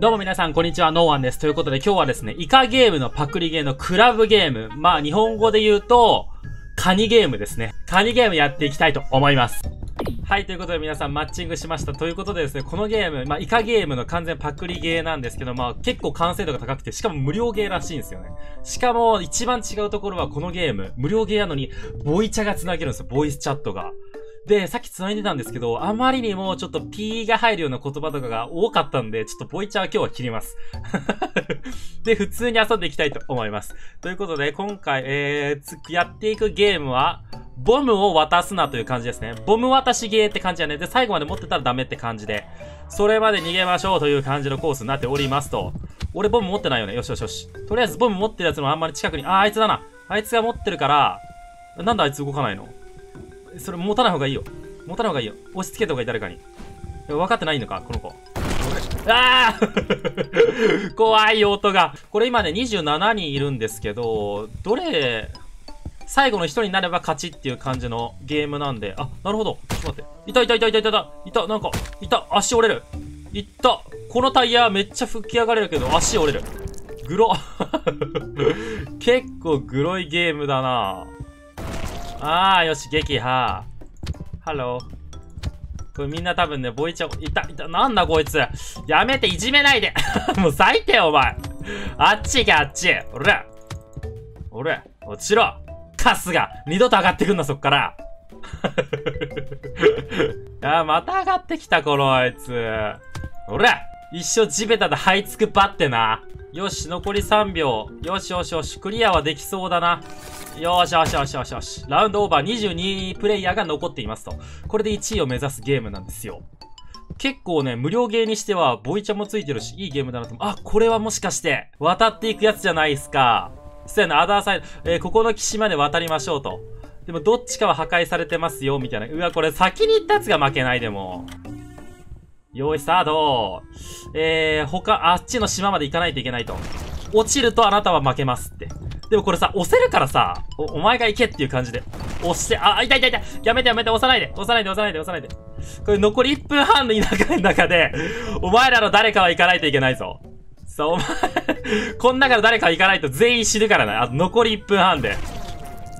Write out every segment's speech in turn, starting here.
どうも皆さん、こんにちは、ノーワンです。ということで今日はですね、イカゲームのパクリゲーの Crab Game。まあ、日本語で言うと、カニゲームですね。カニゲームやっていきたいと思います。はい、ということで皆さんマッチングしました。ということでですね、このゲーム、まあ、イカゲームの完全パクリゲーなんですけど、まあ、結構完成度が高くて、しかも無料ゲーらしいんですよね。しかも、一番違うところはこのゲーム、無料ゲーなのに、ボイチャが繋げるんですよ、ボイスチャットが。で、さっき繋いでたんですけど、あまりにもちょっと P が入るような言葉とかが多かったんで、ちょっとボイチャーは今日は切ります。で、普通に遊んでいきたいと思います。ということで、今回、えー、やっていくゲームは、ボムを渡すなという感じですね。ボム渡しゲーって感じだね。で、最後まで持ってたらダメって感じで、それまで逃げましょうという感じのコースになっておりますと。俺ボム持ってないよね。よしよしよし。とりあえずボム持ってるやつのあんまり近くに、あ、あいつだな。あいつが持ってるから、なんであいつ動かないの？それ持たない方がいいよ。持たない方がいいよ。押し付けた方がいい、誰かに。分かってないのか、この子。ああ 怖い音が。これ今ね、27人いるんですけど、どれ、最後の一人になれば勝ちっていう感じのゲームなんで、あ、なるほど。ちょっと待って。いたいたいたいたいたいた。いた、なんか、いた、足折れる。いった。このタイヤめっちゃ吹き上がれるけど、足折れる。グロ。結構グロいゲームだなあー、よし、撃破。ハロー。これみんな多分ね、ボイチャ、いた、いた、なんだこいつ。やめて、いじめないで。もう最低お前。あっち行け、あっち。俺。俺、落ちろ。カスが、二度と上がってくんな、そっから。あ、また上がってきた、このあいつ。俺一生地べたで這いつくばってな。よし、残り3秒。よしよしよし、クリアはできそうだな。よしよしよしよしよし。ラウンドオーバー22プレイヤーが残っていますと。これで1位を目指すゲームなんですよ。結構ね、無料ゲーにしては、ボイチャもついてるし、いいゲームだなと。あ、これはもしかして、渡っていくやつじゃないですか。そうやな、アダーサイド、えー、ここの岸まで渡りましょうと。でも、どっちかは破壊されてますよ、みたいな。うわ、これ先に行ったやつが負けないでも。よい、スタートえー、他、あっちの島まで行かないといけないと。落ちるとあなたは負けますって。でもこれさ、押せるからさ、お、お前が行けっていう感じで。押して、あ、痛い痛い痛いやめてやめて押さないで押さないで押さないで押さないで。これ残り1分半の田舎の 中で、お前らの誰かは行かないといけないぞ。さあ、お前 こん中の誰かは行かないと全員死ぬからな。あと残り1分半で。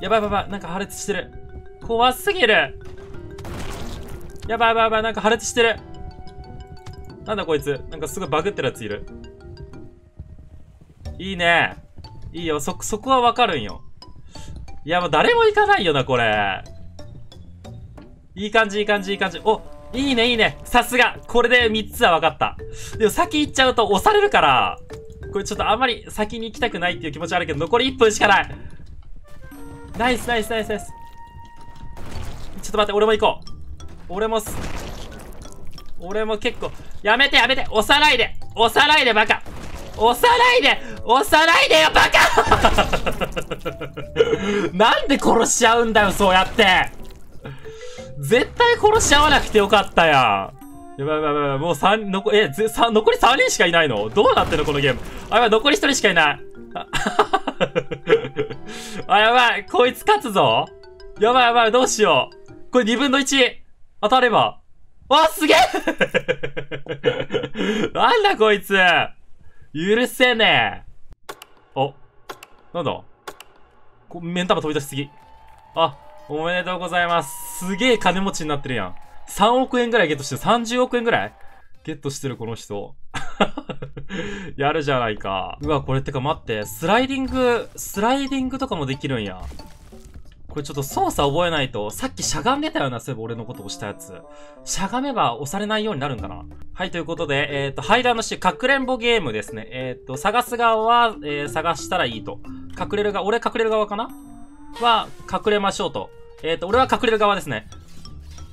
やばいやばいやばい、なんか破裂してる。怖すぎる。やばいやばいやばい、なんか破裂してる。なんだこいつ。なんかすごいバグってるやついる。いいね。いいよ。そ、そこはわかるんよ。いや、もう誰も行かないよな、これ。いい感じ、いい感じ、いい感じ。おいいね、いいね。さすが。これで3つは分かった。でも先行っちゃうと押されるから、これちょっとあんまり先に行きたくないっていう気持ちあるけど、残り1分しかない。ナイス、ナイス、ナイス、ナイス。ちょっと待って、俺も行こう。俺もす、俺も結構、やめてやめて押さないで押さないでバカ押さないで押さないでよバカ なんで殺しちゃうんだよ、そうやって絶対殺しちゃわなくてよかったやん。やばいやばいやばい、もう3、残、え、ぜ、3、残り3人しかいないの？どうなってんのこのゲーム？あ、やばい、残り1人しかいない。あ、やばい、こいつ勝つぞ。やばいやばい、どうしよう。これ2分の1。当たれば。わ、すげえなんだこいつ許せねえ。お、なんだ？こ目ん玉飛び出しすぎ。あ、おめでとうございます。すげえ金持ちになってるやん。3億円ぐらいゲットしてる。30億円ぐらい？ゲットしてるこの人。やるじゃないか。うわ、これってか待って。スライディング、スライディングとかもできるんや。これちょっと操作覚えないと、さっきしゃがんでたような、そういえば俺のこと押したやつ。しゃがめば押されないようになるんかなはい、ということで、えっ、ー、と、ハイラーの種、かくれんぼゲームですね。えっ、ー、と、探す側は、えー、探したらいいと。隠れる側、俺隠れる側かな？は、隠れましょうと。えっ、と、俺は隠れる側ですね。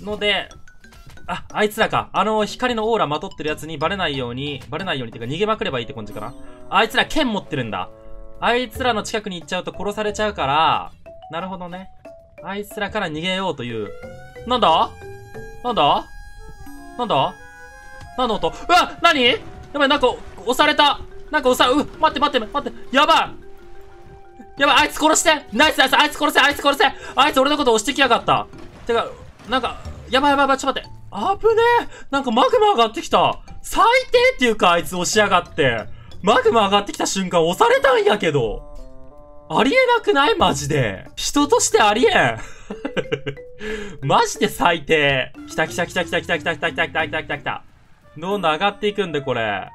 ので、あ、あいつらか。あの、光のオーラまとってるやつにバレないように、バレないようにっていうか逃げまくればいいって感じかな。あいつら剣持ってるんだ。あいつらの近くに行っちゃうと殺されちゃうから、なるほどね。あいつらから逃げようという。なんだ？なんだ？なんだ？何の音？うわ何？やばい、なんか、押された。なんか押さ、う待って待って待って、やばい。やばい、あいつ殺して。ナイスナイス。あいつ殺せあいつ殺せ。あいつ俺のこと押してきやがった。てか、なんか、やばいやばいやばい、ちょっと待って。危ねえ。なんかマグマ上がってきた。最低っていうか、あいつ押しやがって。マグマ上がってきた瞬間押されたんやけど。ありえなくない？マジで。人としてありえん。マジで最低。来た来た来た来た来た来た来た来た来た来た来た来た。どんどん上がっていくんで、これ。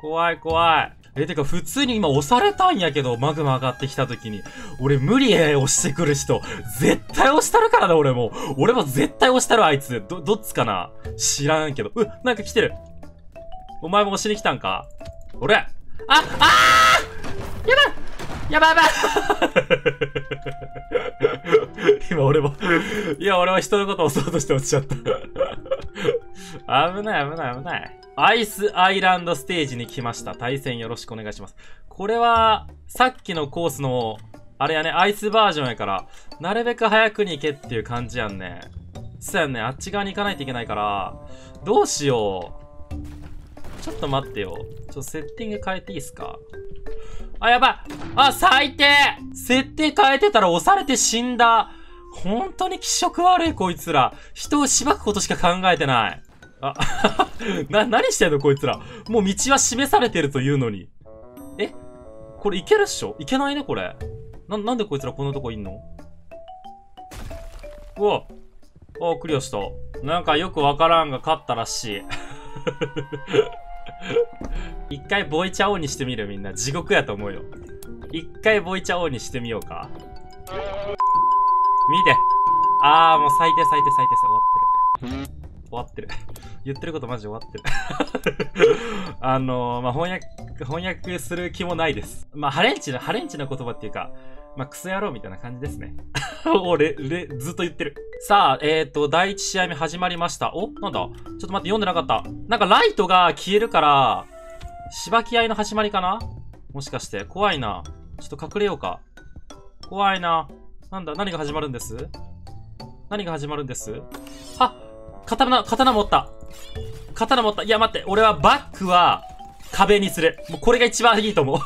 怖い怖い。え、てか普通に今押されたんやけど、マグマ上がってきた時に。俺無理へ押してくる人。絶対押したるからな、俺も。俺も絶対押したる、あいつ。ど、どっちかな？知らんけど。う、なんか来てる。お前も押しに来たんか？俺あ、あーやばいやばいやばい 今俺もいや、俺は人のことを押そうとして落ちちゃった危ない危ない危ない。アイスアイランドステージに来ました。対戦よろしくお願いします。これは、さっきのコースの、あれやね、アイスバージョンやから、なるべく早くに行けっていう感じやんね。そうやんね、あっち側に行かないといけないから、どうしよう。ちょっと待ってよ。ちょっとセッティング変えていいっすか？あ、やばいあ、最低設定変えてたら押されて死んだ。本当に気色悪いこいつら。人をしばくことしか考えてない。あ、な、何してんのこいつら。もう道は示されてるというのに。え？これいけるっしょ？いけないねこれ。な、なんでこいつらこんなとこいんの？うわ。あ、クリアした。なんかよくわからんが勝ったらしい。一回ボイチャオにしてみるみんな。地獄やと思うよ。一回ボイチャオにしてみようか。見て。ああ、もう最低最低最低終わってる。終わってる。言ってることマジ終わってる。あのー、まあ、翻訳、翻訳する気もないです。まあ、ハレンチな、ハレンチな言葉っていうか、まあ、クソ野郎みたいな感じですね。俺、れ、ずっと言ってる。さあ、えっ、ー、と、第1試合目始まりました。おなんだ？ちょっと待って、読んでなかった。なんかライトが消えるから、しばき合いの始まりかな？もしかして。怖いな。ちょっと隠れようか。怖いな。なんだ？何が始まるんです？何が始まるんです？は刀、刀持った。刀持った。いや、待って。俺はバックは、壁にする。もうこれが一番いいと思う。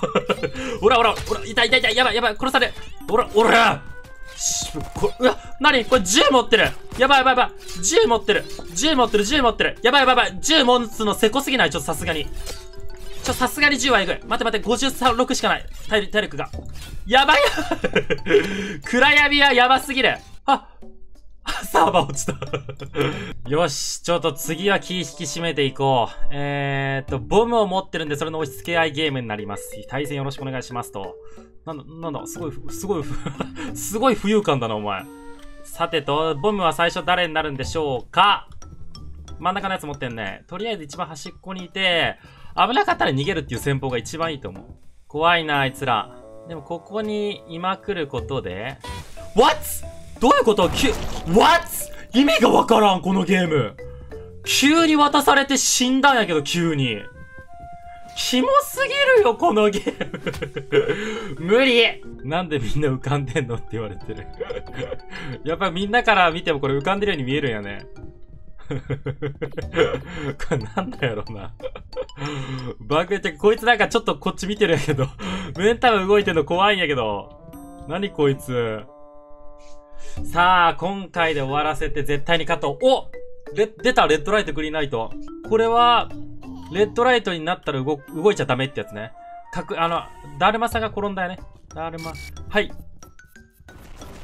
ほらほら、ほら、痛い痛い痛い。やばいやばい。殺され。ほら、ほら。しこうわ、なにこれ銃持ってる。やばいやばいやばい。銃持ってる。銃持ってる、銃持ってる。やばいやばいやばい。銃持つのせこすぎない？ちょっとさすがに。ちょ、さすがに10はえぐい。待って待って、56しかない。体体力が。やばい 暗闇はやばすぎる。あ、サーバー落ちたよし、ちょっと次は気引き締めていこう。えーっと、ボムを持ってるんで、それの押し付け合いゲームになります。対戦よろしくお願いしますと。なんだ、なんだ、すごい、すごい、すごい浮遊感だな、お前。さてと、ボムは最初誰になるんでしょうか？真ん中のやつ持ってんね。とりあえず一番端っこにいて、危なかったら逃げるっていう戦法が一番いいと思う。怖いな、あいつら。でも、ここに今来ることで、What? どういうこと？きゅ、What? 意味がわからん、このゲーム。急に渡されて死んだんやけど、急に。キモすぎるよ、このゲーム無理なんでみんな浮かんでんのって言われてるやっぱみんなから見てもこれ浮かんでるように見えるんやね。これなんだやろうな。バグってこいつなんかちょっとこっち見てるんやけど、メンタル動いてんの怖いんやけど。何こいつ。さあ、今回で終わらせて絶対に勝とう。おレ出たレッドライトグリーンライト。これは、レッドライトになったら動、動いちゃダメってやつね。かく、あの、だるまさんが転んだよね。だるま。はい。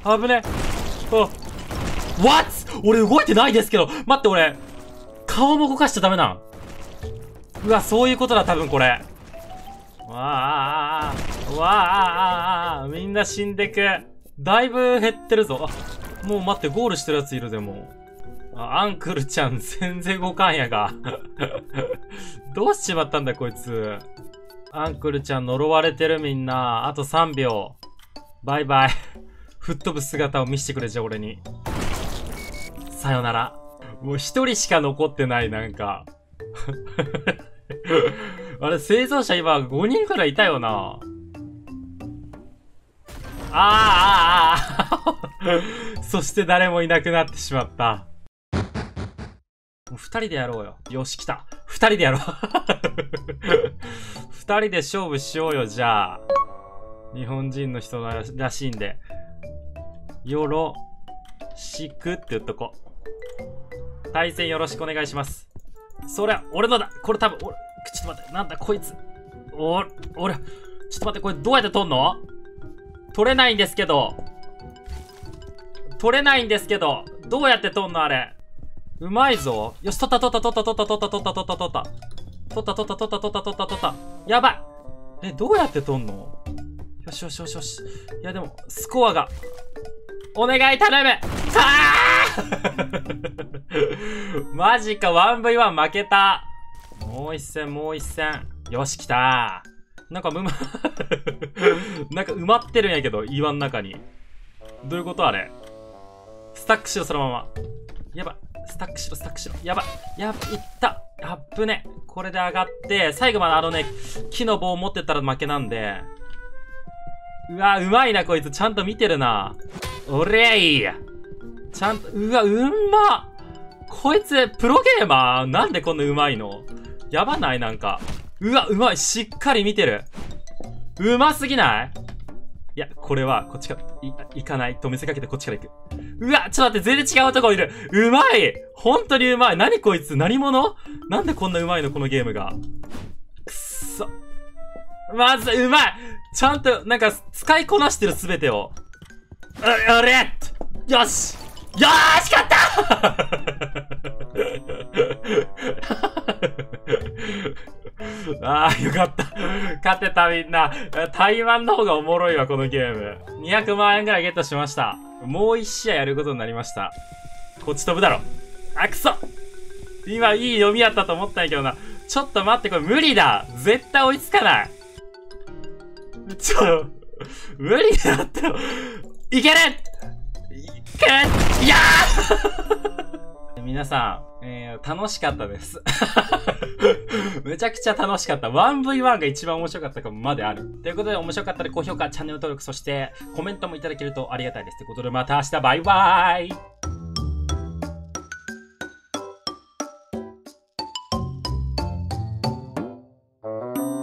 危ね。あ、What? 俺動いてないですけど。待って俺、顔も動かしちゃダメなん。うわ、そういうことだ、多分これ。わあ、わあ、みんな死んでく。だいぶ減ってるぞ。あ、もう待って、ゴールしてるやついるでもあ、アンクルちゃん 全然動かんやが。どうしちまったんだこいつ。アンクルちゃん呪われてるみんな。あと3秒。バイバイ。吹っ飛ぶ姿を見せてくれじゃ俺に。さよなら。もう一人しか残ってない、なんか。あれ、生存者今5人くらいいたよな。あーああ そして誰もいなくなってしまった。もう二人でやろうよ。よし、来た。二人でやろう。二人で勝負しようよ、じゃあ。日本人の人らしいんで。よろしくって言っとこう。対戦よろしくお願いします。それ、俺のだこれ多分、俺、ちょっと待って、なんだこいつ。お、俺、ちょっと待って、これどうやって取んの？取れないんですけど。取れないんですけど。どうやって取んのあれ？うまいぞ。よし、取った取った取った取った取った取った取った取った。取った取った取った取った取った取った。やばいえ、どうやって取んの？よしよしよしよし。いやでも、スコアが。お願い頼むさあ マジか、1v1 負けた。もう一戦、もう一戦。よし、来たなんか、むま なんか埋まってるんやけど、岩の中に。どういうことあれ？スタックしろ、そのまま。やば。スタックしろ、スタックしろ。やば。やば、いった。あっぶね。これで上がって、最後まであのね、木の棒を持ってったら負けなんで。うわ、うまいな、こいつ。ちゃんと見てるな。おりゃい。ちゃんと、うわ、うんまこいつ、プロゲーマー？なんでこんなうまいの？やばない？なんか。うわ、うまい。しっかり見てる。うますぎない？いや、これは、こっちから、い、行かない？と見せかけてこっちから行く。うわ、ちょっと待って、全然違うとこいる。うまい本当にうまい。何こいつ何者？なんでこんなうまいのこのゲームが？くっそ。まず、うまいちゃんと、なんか、使いこなしてるすべてを。う、あれよしよーし勝った ああ、よかった。勝てたみんな。台湾の方がおもろいわ、このゲーム。200万円ぐらいゲットしました。もう一試合やることになりました。こっち飛ぶだろ。あ、くそ今いい読みやったと思ったんやけどな。ちょっと待って、これ無理だ絶対追いつかないちょ、無理だって。いけるいけいやー皆さん、えー、楽しかったです。めちゃくちゃ楽しかった。1v1 が一番面白かったかもまである。ということで面白かったら高評価、チャンネル登録、そしてコメントもいただけるとありがたいです。ということでまた明日バイバーイ